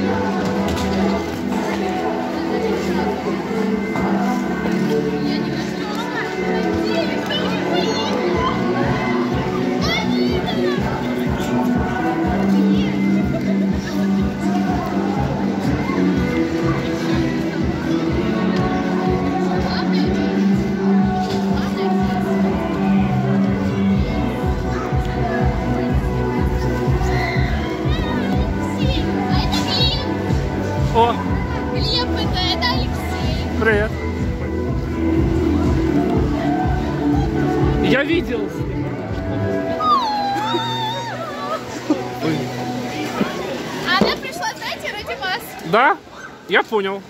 Amen. О! Глеб, это, это Алексей. Привет. Я видел. А она пришла, знаете, ради вас. Да? Я понял.